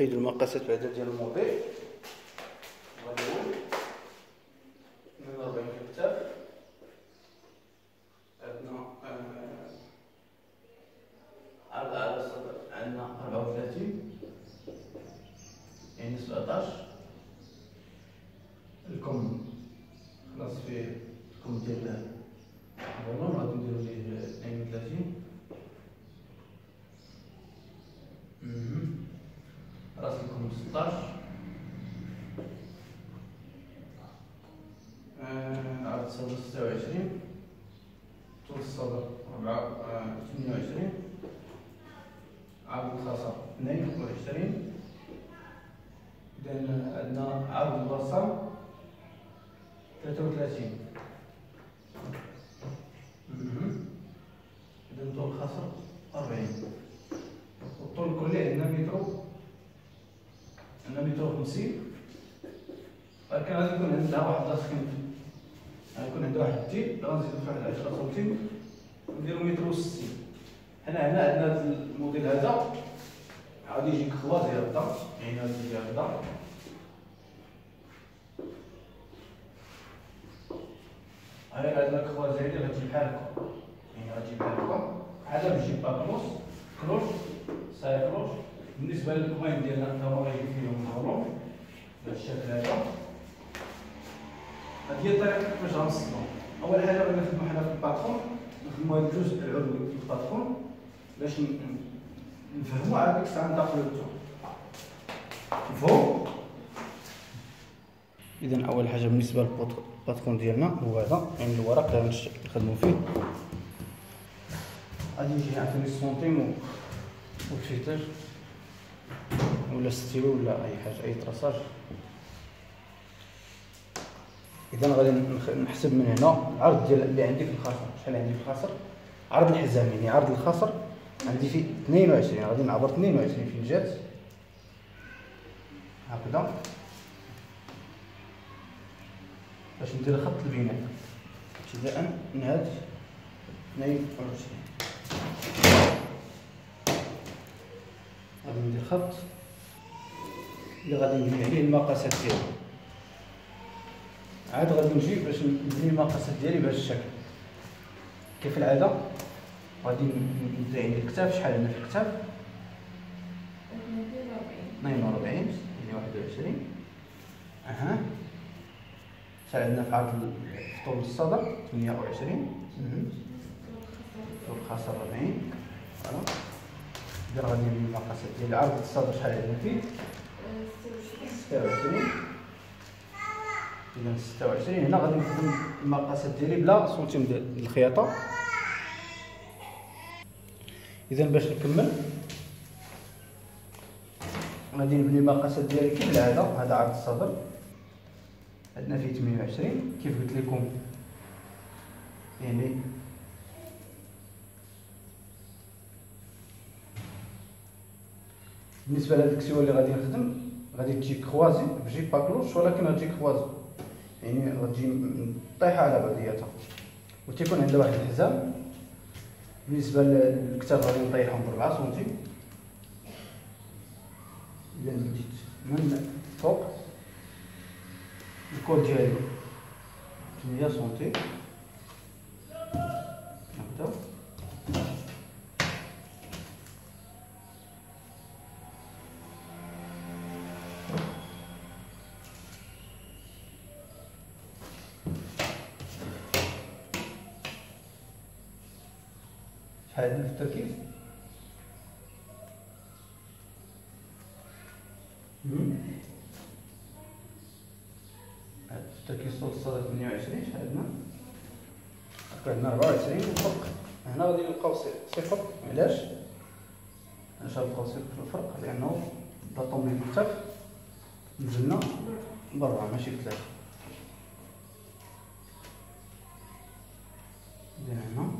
نقيدو المقاسات بعدا ديال الموديل غادي نقول 42 في الكتاب عندنا آه، عرض على الصدر عندنا 34 يعني 17 الكم خلاص فيه الكم ديال البولون غادي نديرو ليه 32 مهم. راس الكم 16 آه، عرض الصدر 26 طول الصدر 28 عرض الخصر 22 إذا عندنا عرض 33 مهم. إذا طول الخصر 40 والطول الكلي عندنا متر عندنا متر وخمسين. ولكن غادي يكون عندها واحد لاصقين غيكون عندها واحد غنزيدو فيه واحد 10 سنتيم ونديرو متر وستين حنا هنا عندنا هاد الموديل هذا. غادي يجيك خوازي هكذا يعني غادي يجي هكذا هاي عندنا croisé اللي غتجي بحال هكا يعني غتجي بحال هكا هذا jupe cloche cloche صاية cloche بالنسبة للكوين ديالنا حنا هو غيجي فيهم الهرم بهذا الشكل هذا. هذه هي الطريقة كيفاش غنصنعو أول حاجة غادي نخدمو حنا في ال patron. نخدمو هذا الجزء العلوي في ال patron باش نفهمو عاد ديك الساعة ندخلو التوب فوق اذا أول حاجة بالنسبة لل patron ديالنا هو هذا يعني الورق اللي غنش- نخدمو فيه. غادي يجي يعطيني و- وال feutre ولا ستيلو ولا أي حاجة أي traçage. إذا غادي نحسب من هنا العرض ديال اللي عندي في الخصر شحال عندي في الخصر عرض الحزام يعني عرض الخصر عندي فيه 22 غادي نعبر 22 في الجهات هكذا. باش ندير خط البناء. ابتداء من هاد 22 غادي ندير خط. اللي غادي نبني عليه المقاسات ديالو. عاد غادي نجي باش نبني المقاسات ديالي بهذا الشكل. كيف العادة؟ غادي نبدأ عندي الكتاب. شحال عندنا في الكتاب؟ 42 يعني 21 أها. شحال عندنا في عرض في طول الصدر؟ 28 مهم. طول الخاصر 40 فوالا. غادي نبني المقاسات ديالي عرض الصدر شحال عندنا فيه؟ 26 اذا 26 هنا غادي نخدم المقاسات ديالي بلا سنتيم ديال الخياطة. إذا باش نكمل غادي نبني المقاسات ديالي كيف العادة؟ هذا عرض الصدر. عندنا فيه 28 كيف قلت لكم يعني بالنسبة لهاد الكسوه اللي غادي نخدم غادي تجي كروازي بجي باكلوش ولكن غتجي كروازي. يعني غتجي طايحه على بعضياتها وتيكون عندها واحد الحزام بالنسبة للكتاب غادي نطيحهم بربعة سنتيم اذا بديت من فوق الكول ديالي 8 سنتيم عندنا 24 الفرق هنا غادي نلقاو صفر علاش؟ علاش غنلقاو صفر في الفرق لأنه ديال الكتاف نزلنا برا ماشي في ثلاثة ندير هنا.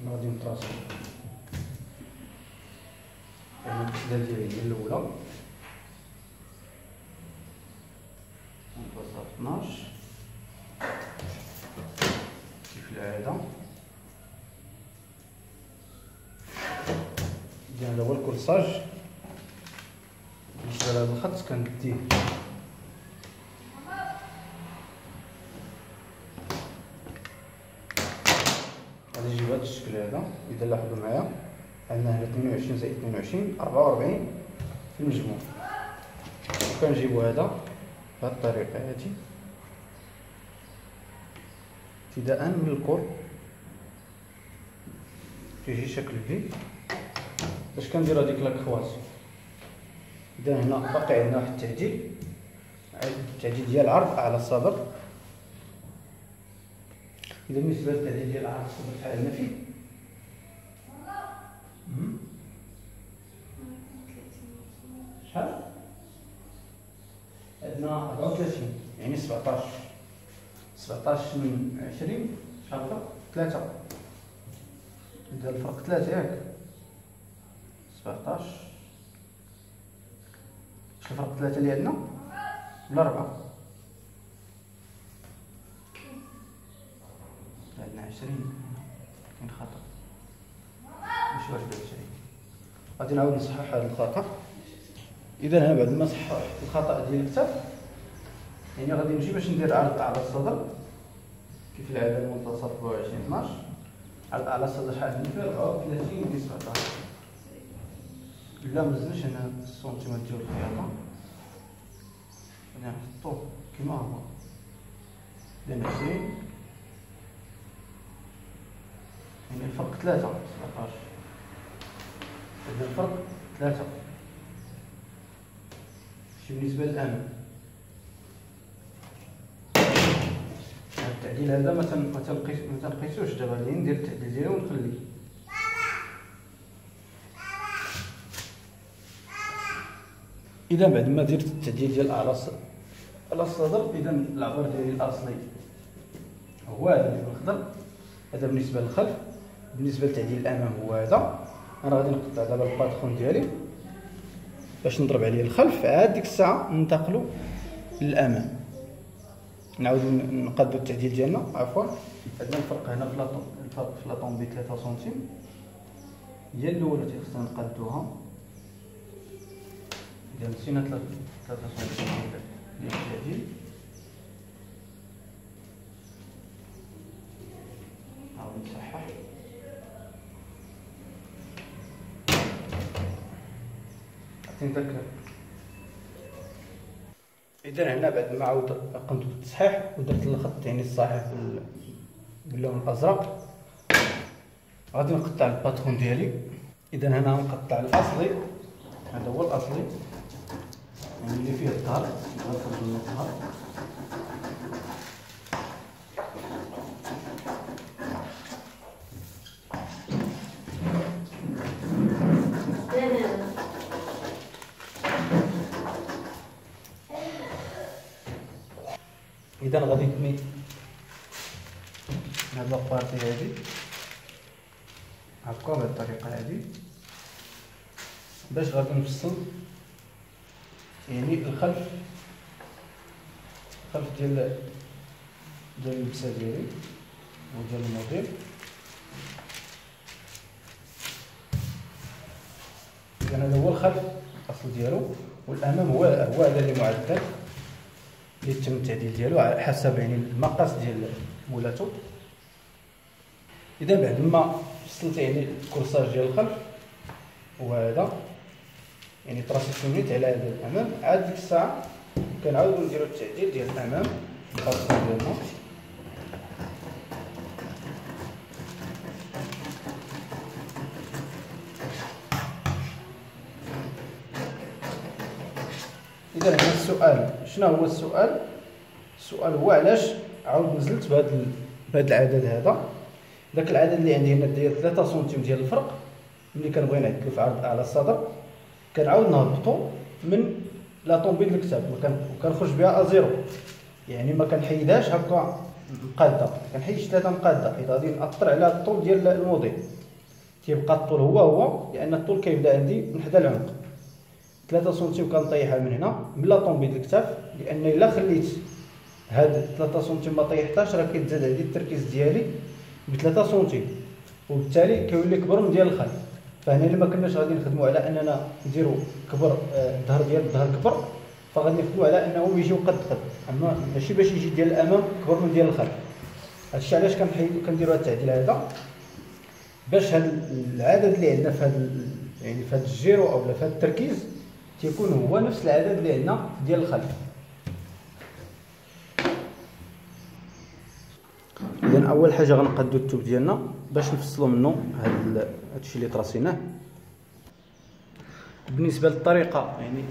هنا غادي نطراسو يعني الكسلة ديالي هي الأولى. 12 كيف العاده ديال هذا هو الكورساج بالنسبة لهذا الخط كنديه غادي نجيب بهذا الشكل هذا اذا لاحظوا معايا عندنا هنا 22 زائد 22 44 في المجموع وكنجيبو هذا بهذه الطريقة هذه ابتداء من الكور كيجي شكل في باش كندير هذيك لاكخواز اذا هنا باقي عندنا واحد التعديل. التعديل ديال العرض على الصدر إذا بالنسبة للتعديل ديال العرض الصدر شحال عندنا فيه. شحال؟ عندنا 34 يعني 17 17 من 20 شحال الفرق 3 إذا الفرق 3 ياك. 17 اش الفرق 3 اللي عندنا ولا 4 عندنا 20 كاين خطأ. ماشي واجب 20 غادي نعاود نصحح هذا الخطأ. إذا أنا بعد ما صححت الخطأ ديال الكتاب يعني غادي نجي باش ندير عرض على الصدر كيف العاده المنتصف 24 12 عرض على الصدر شحال عندي فيه 34 ودي 17 لا مزناش هنا السنتيمتر ديال الخياطه غادي نحطو كيما هو لأن 20 يعني الفرق 3 17 الفرق 3 شي بالنسبة للان التعديل هذا ما ما تنقيس ما تنقيسوش دابا غادي ندير التعديل ديالي ونخلي إذا بعد ما درت التعديل ديال على على الصدر إذا العبر ديالي الأصلي هو هذا اللي بالخضر هذا بالنسبة للخلف. بالنسبة لتعديل الامام هو هذا. أنا غادي نقطع دابا الباترون ديالي باش نضرب عليه الخلف. عاد ديك الساعة ننتقلوا للامام نعاودو نقادو التعديل ديالنا. عفوا. عندنا الفرق هنا في لاطون الفرق في لاطون ب 3 سنتيم. هي الأولى تيخصنا نقادوها إذا نسينا 3 سنتيم ديال التعديل. نعاود نصحح. عطيني اذا هنا بعد ما عاود قمت بالتصحيح ودرت الخط يعني الصحيح باللون الأزرق. غادي نقطع الباترون ديالي. اذا هنا نقطع الأصلي. هذا هو الأصلي. يعني اللي فيه الظهر غنخرج من الظهر اذا غادي نكمي هاد لابارتي هادي هكا بهاد الطريقة هادي باش غادي نفصل؟ يعني الخلف الخلف ديال ديال اللبسه ديالي وديال الموديل اذا هذا هو الخلف الأصل ديالو. والأمام هو هو هذا اللي معدل اللي تم التعديل ديالو على حسب يعني المقاس ديال مولاتو إذا بعد ما فصلت يعني الكورساج ديال الخلف وهذا يعني تراسيسيونيت على هذا الأمام. عاد ديك الساعة كنعاودو نديرو التعديل ديال الأمام. الخاص ديالنا إذا هنا السؤال شنو هو السؤال؟ السؤال هو علاش عاود نزلت بهذا بهذا العدد هذا؟ ذاك العدد اللي عندي هنا داير 3 سنتيم ديال الفرق. ملي كنبغي نعدلو في عرض أعلى الصدر. كنعاود نهبطو من la tombée ديال الكتاف وكنخرج بها à zéro يعني ما كنحيدهاش هكا مقادة كنحيد ثلاثة مقادة حيت غادي نأثر على الطول ديال الموديل. تيبقى الطول هو هو لأن الطول كيبدا عندي من حدا العنق 3 سنتيم كنطيحها من هنا من لا طومبي الكتاف لأن إلا خليت هاد 3 سنتيم ما طيحتهاش راه كيتزاد عندي التركيز ديالي ب 3 سنتيم وبالتالي كيولي كبر من ديال الخلف. فهنا الا ما كناش غادي نخدموا على أننا نديروا كبر آه، الظهر ديال الظهر كبر فغادي نخدموا على أنه يجيو قد قد. أما ماشي باش يجي ديال الأمام كبر من ديال الخلف. هادشي علاش كنديروا هاد التعديل هذا؟ باش هاد العدد اللي عندنا في هاد يعني في هاد الجيرو أو في هاد التركيز تيكون هو نفس العدد اللي عندنا ديال الخلف. اذا أول حاجة غنقادو التوب ديالنا. باش نفصلوا منه هاد هادشي اللي طراسيناه بالنسبة للطريقة يعني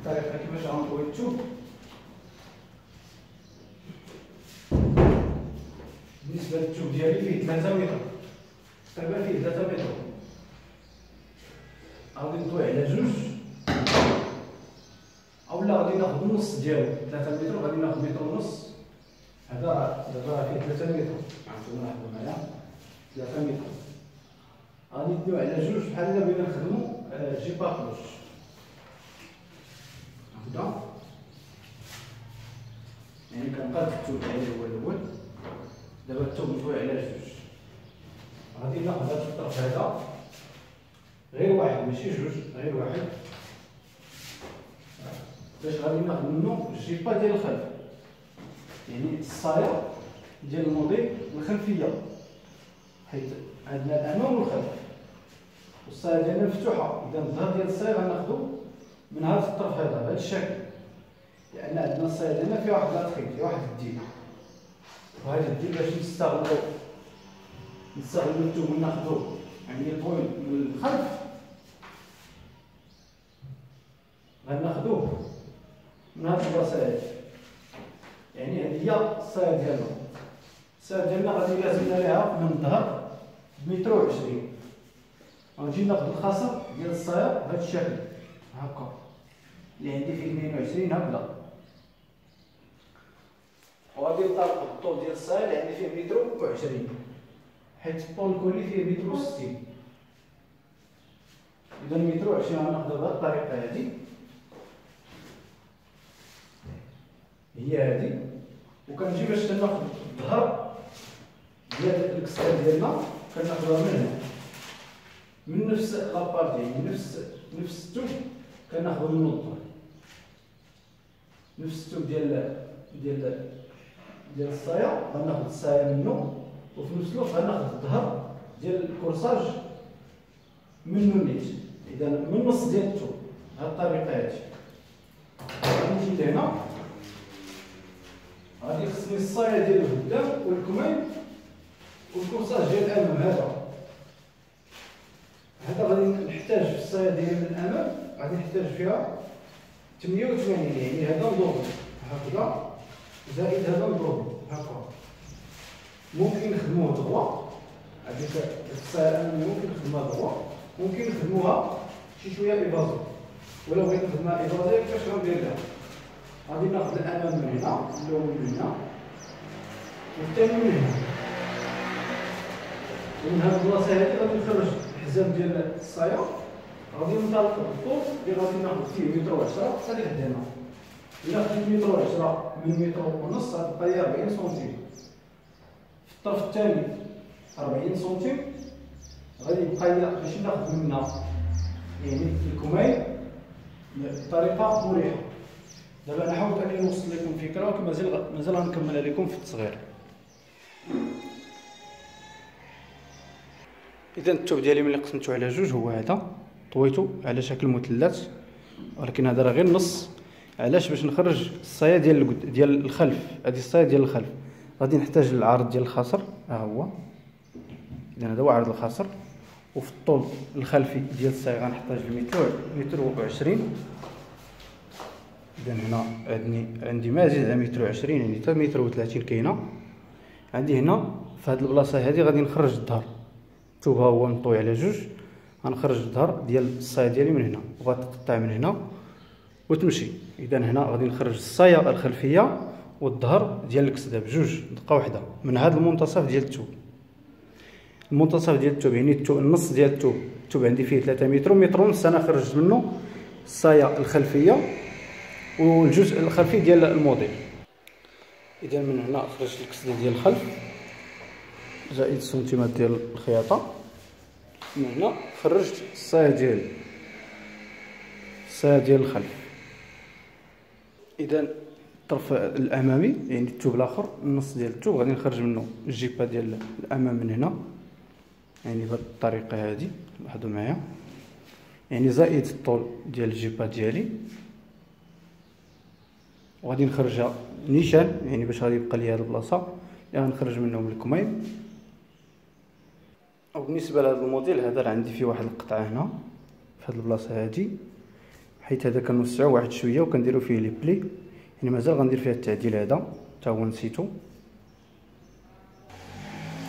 الطريقة كيفاش غنطوي التوب بالنسبة للتوب ديالي فيه 3 متر. تقريبا فيه 3 متر. غادي نطوي على جوج. أولا غادي ناخذ النص ديالو 3 متر غادي ناخذ متر ونص. هذا دابا فيه 3 متر. عرفتوا لاحظوا معايا 3 متر غادي نديو على جوج بحال الا بغينا نخدمو jupe cloche هكذا. يعني كنقاد التوب ديالي هو الأول. دابا التوب مطوي على جوج. غادي ناخذ هذا الطرف هذا. غير واحد ماشي جوج غير واحد. باش غادي ناخذ منه الجيبا ديال الخلف. يعني الصايا ديال الموديل الخلفيه حيت عندنا الامام والخلف. والصايا ديالنا مفتوحة. إذا الظهر ديال الصايا غناخذو من هذا الطرف هذا بهذا الشكل. لأن عندنا الصايا ديالنا فيها واحد لاطخين فيها واحد الدين وهذا الدين باش نستغلو. نستغلو التوب وناخذو يعني طويل من الخلف. غناخذوه من هاد البلاصة يعني هذه هي الصايه ديالنا. الصايه ديالنا غادي لازمنا ليها من الظهر بمتر وعشرين غنجي ناخذ الخاصر ديال الصايه بهذا الشكل هكا اللي عندي فيه 22 هكذا وغادي نطابق الطول ديال الصايه اللي عندي فيه متر وعشرين حيت الطول الكلي فيه متر وستين اذا متر وعشرين غناخذها بهذه الطريقة هذه هي هذه وكنجي باش ناخذ الظهر ديال الكسره ديالنا كناخذها من هنا من نفس la partie يعني نفس نفس التوب كناخذو من الظهر نفس التوب ديال ديال ديال الصايه غناخذ الصايه منه وفي نفس الوقت غناخذ الظهر ديال ال corsage منه نيت. إذا من النص ديال التوب بهذه الطريقة هذه غادي نجي لهنا. غادي خصني الصايه ديال القدام والكمين والكورساج ديال الامام هذا. هذا غادي نحتاج في الصايه ديال من الامام غادي نحتاج فيها 88 يعني هذا مضروب هكذا. زائد هذا مضروب هكا ممكن نخدموه دغوا هذيك الصايه ممكن نخدموها دغوا ممكن نخدموها شي شوية ايفازو ولا بغيت نخدمها ايفازي كيفاش غندير لها غادي ناخذ الامام من هنا اللون من هنا والثاني من هنا. ومن هاد البلاصه هادي غادي نخرج الحزام ديال الصايه غادي ننطلق بالطول اللي غادي ناخذ فيه متر وعشرة لحد هنا. إلا خديت متر وعشرة من متر ونص غتبقى لي 40 سنتيم. في الطرف الثاني 40 سنتيم. غادي يبقى لي باش ناخذ من هنا يعني الكمين بطريقة مريحة. دابا أنا حاولت نوصل لكم فكرة ولكن مازال مازال غنكملها لكم في التصغير. اذا الثوب ديالي ملي قسمته على جوج هو هذا. طويته على شكل مثلث ولكن هذا راه غير نص. علاش؟ باش نخرج الصايه ديال. ديال الخلف. هذه الصايه ديال الخلف. غادي نحتاج للعرض ديال الخاصر. ها هو. اذا هذا هو عرض الخاصر. وفي الطول الخلفي ديال الصايه غنحتاج لمتر متر وعشرين. اذا هنا عندي عندي ما زيد على متر وعشرين يعني حتى متر وثلاثين كاينة. عندي هنا في هذه البلاصة هذه غادي نخرج الظهر شوف ها هو مطوي على جوج غنخرج الظهر ديال الصايه ديالي من هنا وغتقطع من هنا وتمشي. إذا هنا غادي نخرج الصايه الخلفية والظهر ديال الكسدة بجوج دقة واحدة من هذا المنتصف ديال الثوب المنتصف ديال الثوب يعني الثوب النص ديال الثوب الثوب عندي فيه 3 متر ومتر ونص أنا خرجت منه الصايه الخلفية والجزء الخلفي ديال الموديل. إذا من هنا خرجت الكسدة ديال الخلف. زائد سنتيمتر ديال الخياطة. من هنا خرجت الصايه ديالي الصايه ديال الخلف. اذا الطرف الأمامي يعني التوب الآخر النص ديال التوب غادي نخرج منه الجيبة ديال الأمام من هنا. يعني بهذه الطريقة هذه لاحظوا معايا. يعني زائد الطول ديال الجيبة ديالي. وغادي نخرجها نيشان يعني باش غادي يبقى لي هاد البلاصة. اللي غنخرج منهم الكميم وبالنسبه لهذا الموديل هذا راه عندي فيه واحد القطعة هنا في هاد البلاصة هادي. حيت هذا كنوسعو واحد شوية وكنديرو فيه لي بلي. يعني مازال غندير فيها التعديل هذا حتى هو نسيتو.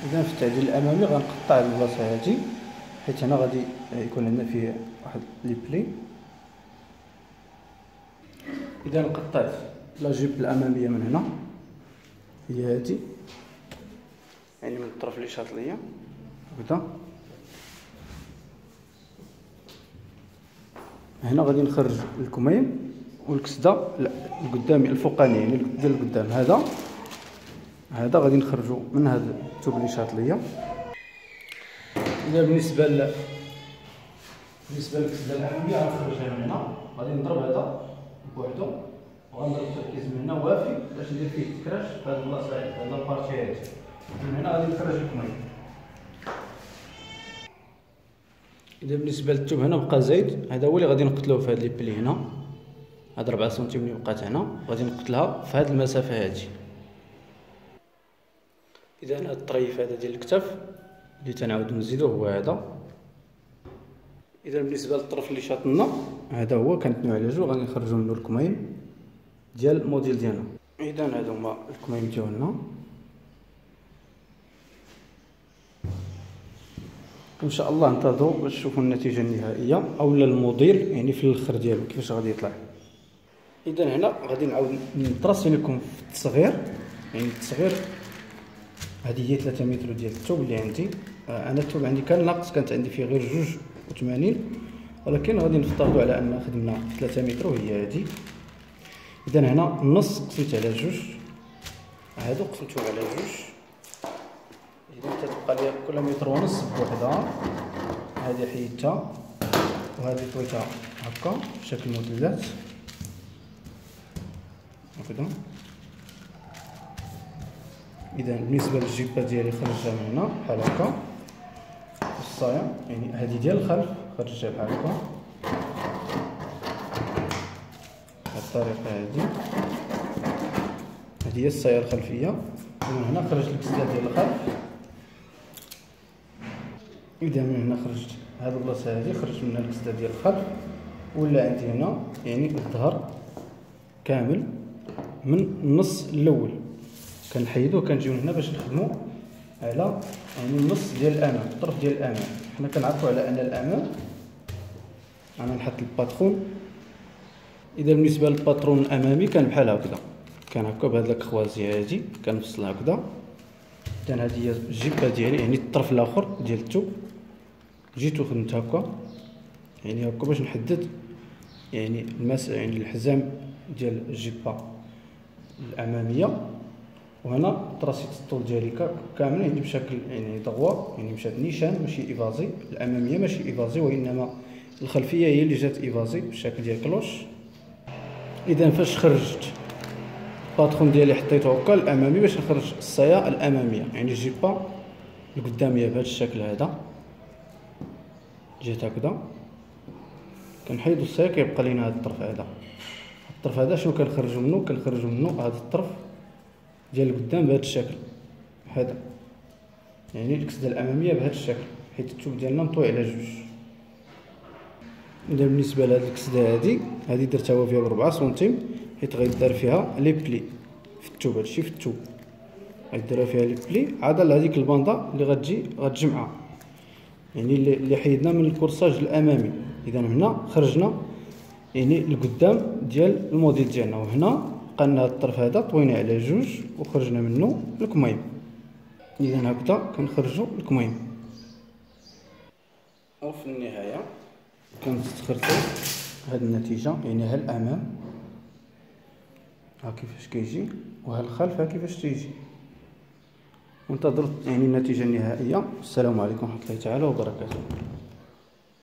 إذا في التعديل الأمامي غنقطع البلاصة هادي حيت هنا غادي يكون عندنا فيه واحد لي بلي. إذا قطعت لا جيب الأمامية من هنا هي هادي. يعني من الطرف اللي شاط ليا. هكذا هنا غادي نخرج الكميم والكسدة القدامي الفوقاني يعني ديال القدام هذا. هذا غادي نخرجو من هذا التوب اللي شاط ليا. إذا بالنسبة بالنسبة للكسدة الاماميه غنخرجها من هنا. غادي نضرب هذا بوحدو. وغنضرب التركيز من هنا. وافي. باش ندير فيه التكراش هذه البلاصة هذا ال partie هادي. من هنا غادي نخرج الكميم. إذا بالنسبة للثوب هنا بقى زايد هذا هو اللي غادي نقتلوه في هاد les plis هنا. هاد 4 سنتيم اللي بقات هنا غادي نقتلها في هاد المسافة هادي. إذا هاد الطريف هذا ديال الكتاف اللي تنعاودو نزيدو هو هذا. إذا بالنسبة للطرف اللي شاطنا هذا هو كنتنيو على جوج غادي نخرجو منه الكميم ديال الموديل ديالنا. إذا هادو هما الكميم ديالنا إن شاء الله انتظروا باش تشوفوا النتيجة النهائية أو الموديل يعني في الأخر ديالو كيفاش غادي يطلع. اذا هنا غادي نعاود نطرسي لكم في التصغير. يعني التصغير هذه هي 3 متر ديال الثوب اللي عندي. آه أنا الثوب عندي كان ناقص كانت عندي فيه غير جوج وثمانين. ولكن غادي نفترضوا على أن خدمنا 3 متر وهي هذه. اذا هنا النص قسمت على جوج. هادو قسمتهم على جوج. اذا تتبقى لي كل متر ونص بوحدها هذه حيدتها وهذه طويتها هكا بشكل مثلث هكذا. إذا بالنسبة للجيبه ديالي خرجتها من هنا بحال هكا. الصاية يعني هذه ديال الخلف خرجتها بحال هكا. الطريقة هذه. هذه هي الصاية الخلفية. ومن هنا خرجت الكسده ديال الخلف. اذا من هنا خرجت. هذه البلاصة هذه خرجت منها الكسده ديال الخلف. ولا عندي هنا يعني الظهر كامل من النص الأول. كنحيدو كنجيو هنا باش نخدمو على يعني النص ديال الأمام الطرف ديال الأمام. حنا كنعرفو على أن الأمام أنا نحط الباترون. إذا بالنسبة للباترون الأمامي كان بحال هكذا. كان هكا بهاد الكخوازي هادي كنفصلها هكذا. اذا هذه هي الجيبه ديالي يعني الطرف الآخر ديال الثوب جيت وخدمت هكا. يعني هكا باش نحدد يعني المس يعني الحزام ديال الجيبه الأمامية. وهنا تراسيت الطول ديالي كامل يعني بشكل يعني ضغوة يعني مشات نيشان ماشي évasée. الأمامية ماشي évasée وإنما الخلفية هي اللي جات évasée بالشكل ديال cloche. اذا فاش خرجت؟ ال patron ديالي حطيته هكا الأمامي باش نخرج الصاية الأمامية. يعني الجيبه القداميه بهذا الشكل هذا. جات هكذا كنحيدو الصيا كيبقى لينا هذا الطرف هذا. الطرف هذا شنو كنخرجو منه كنخرجو منه هذا الطرف ديال القدام بهذا الشكل هذا. يعني الكسده الأمامية بهذا الشكل حيت الثوب ديالنا مطوي على جوج. إذا بالنسبة لهاد الكسده هادي هادي درتها فيها بربعة سنتيم حيت غيدار فيها لي بلي في الثوب هادشي في الثوب غيديرها فيها لي بلي عاد لهاديك الباندا اللي غتجي غتجمعها. يعني اللي حيدنا من الكورساج الأمامي. إذا هنا خرجنا يعني القدام ديال الموديل ديالنا. وهنا هاد الطرف هذا طوينا على جوج وخرجنا منه الكميم. إذا هكذا كنخرجوا الكميم. وفي النهاية كنستخرجوا هاد النتيجة. يعني ها الامام ها كيفاش كيجي؟ وها الخلف ها كيفاش تيجي؟ وانتظروا يعني النتيجة النهائية. السلام عليكم ورحمة الله تعالى وبركاته.